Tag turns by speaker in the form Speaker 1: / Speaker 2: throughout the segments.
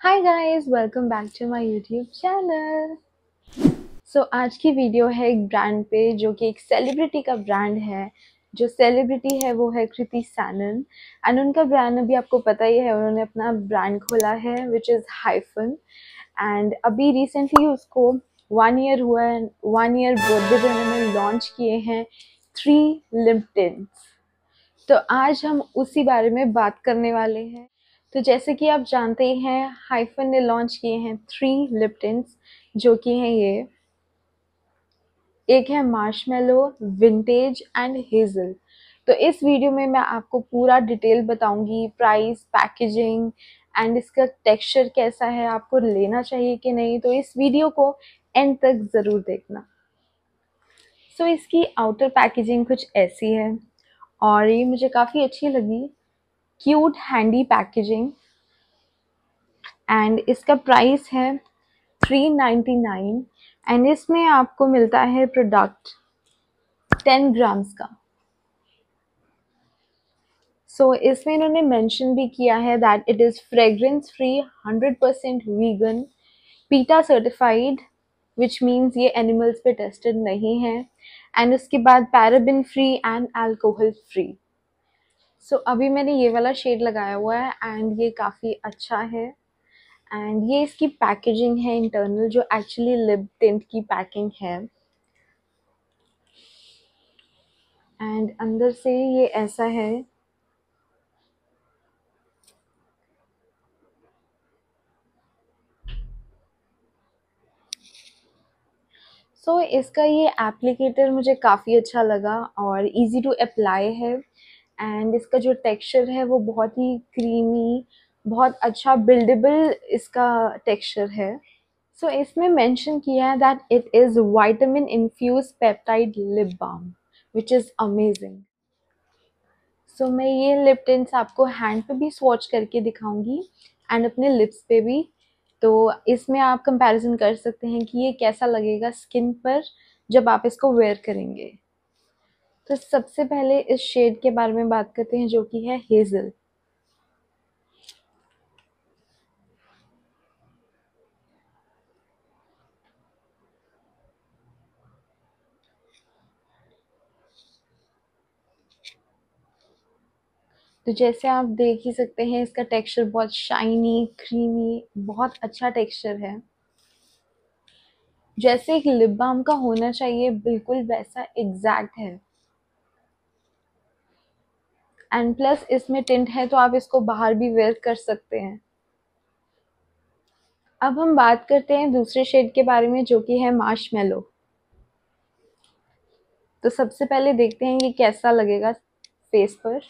Speaker 1: Hi guys welcome back to my YouTube channel so आज की video है एक ब्रांड पे, जो कि एक सेलिब्रिटी का ब्रांड है। जो सेलिब्रिटी है, वो है कृति सैनन एंड उनका ब्रांड अभी आपको पता ही है, उन्होंने अपना ब्रांड खोला है विच इज़ हाइफन एंड अभी रिसेंटली उसको वन ईयर हुआ है वन ईयर बर्थडे पे उन्होंने लॉन्च किए हैं थ्री लिप्टिन तो आज हम उसी बारे में बात करने वाले हैं। तो जैसे कि आप जानते ही हाइफन ने लॉन्च किए हैं थ्री लिप्टिन्स जो कि हैं ये। एक है मार्शमेलो विंटेज एंड हेजल तो इस वीडियो में मैं आपको पूरा डिटेल बताऊँगी प्राइस पैकेजिंग एंड इसका टेक्सचर कैसा है आपको लेना चाहिए कि नहीं तो इस वीडियो को एंड तक ज़रूर देखना। सो so, इसकी आउटर पैकेजिंग कुछ ऐसी है और ये मुझे काफ़ी अच्छी लगी। क्यूट हैंडी पैकेजिंग एंड इसका प्राइस है थ्री नाइन्टी नाइन एंड इसमें आपको मिलता है प्रोडक्ट टेन ग्राम्स का। सो so, इसमें इन्होंने मेंशन भी किया है that it is fragrance free hundred percent vegan PETA certified which means ये एनिमल्स पे टेस्टेड नहीं है। एंड उसके बाद paraben free and alcohol free so so, अभी मैंने ये वाला शेड लगाया हुआ है एंड ये काफ़ी अच्छा है। एंड ये इसकी पैकेजिंग है इंटरनल जो एक्चुअली लिप टिंट की पैकिंग है। एंड अंदर से ये ऐसा है। सो so, इसका ये एप्लीकेटर मुझे काफ़ी अच्छा लगा और इजी टू अप्लाई है। एंड इसका जो टेक्सचर है वो बहुत ही क्रीमी बहुत अच्छा बिल्डेबल इसका टेक्सचर है। सो so, इसमें मेंशन किया है that it is vitamin infused peptide lip balm which is amazing so मैं ये लिप टिंट्स आपको हैंड पे भी स्वॉच करके दिखाऊँगी एंड अपने लिप्स पे भी। तो इसमें आप कंपैरिजन कर सकते हैं कि ये कैसा लगेगा स्किन पर जब आप इसको वेयर करेंगे। तो सबसे पहले इस शेड के बारे में बात करते हैं, जो कि है हेज़ल। तो जैसे आप देख ही सकते हैं, इसका टेक्सचर बहुत शाइनी, क्रीमी, बहुत अच्छा टेक्सचर है। जैसे एक लिप बाम का होना चाहिए, बिल्कुल वैसा एग्जैक्ट है। एंड प्लस इसमें टिंट है तो आप इसको बाहर भी वेयर कर सकते हैं। अब हम बात करते हैं दूसरे शेड के बारे में, जो कि है मार्श तो सबसे पहले देखते हैं ये कैसा लगेगा फेस पर।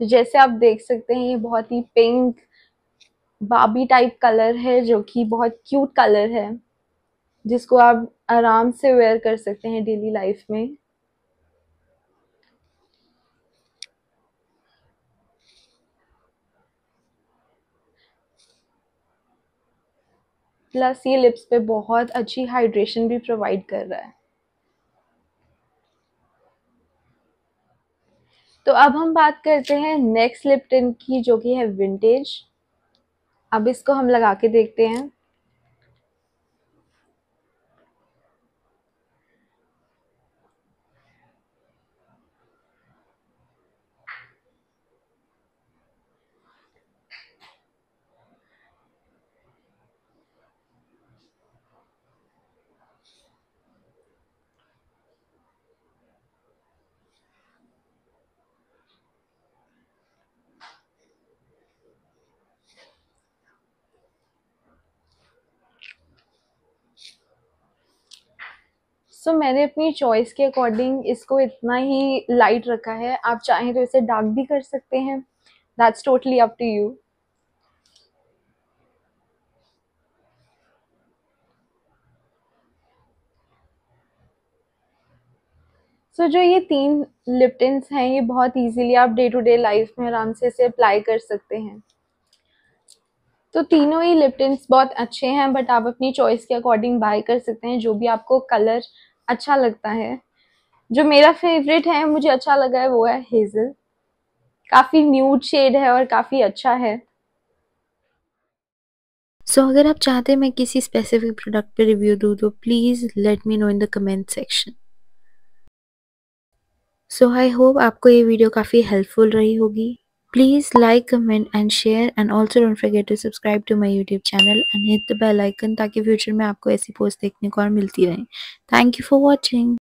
Speaker 1: तो जैसे आप देख सकते हैं, ये बहुत ही पिंक बाबी टाइप कलर है, जो कि बहुत क्यूट कलर है, जिसको आप आराम से वेयर कर सकते हैं डेली लाइफ में। प्लस ये लिप्स पे बहुत अच्छी हाइड्रेशन भी प्रोवाइड कर रहा है। तो अब हम बात करते हैं नेक्स्ट लिप्टन की, जो कि है विंटेज अब इसको हम लगा के देखते हैं। सो so, मैंने अपनी चॉइस के अकॉर्डिंग इसको इतना ही लाइट रखा है। आप चाहें तो इसे डार्क भी कर सकते हैं। That's totally up to you so जो ये तीन लिप्टन्स हैं ये बहुत इजीली आप डे टू डे लाइफ में आराम से इसे अप्लाई कर सकते हैं। तो तीनों ही लिप्टन्स बहुत अच्छे हैं बट आप अपनी चॉइस के अकॉर्डिंग बाय कर सकते हैं जो भी आपको कलर अच्छा लगता है। जो मेरा फेवरेट है मुझे अच्छा लगा है वो है हेजल काफ़ी न्यूड शेड है और काफ़ी अच्छा है।
Speaker 2: सो so, अगर आप चाहते हैं मैं किसी स्पेसिफिक प्रोडक्ट पे रिव्यू दूँ तो please let me know in the comment section so I hope आपको ये वीडियो काफ़ी हेल्पफुल रही होगी। Please like comment and share and also don't forget to subscribe to my YouTube channel and hit the bell icon ताकि future में आपको ऐसी post देखने को और मिलती रहे। Thank you for watching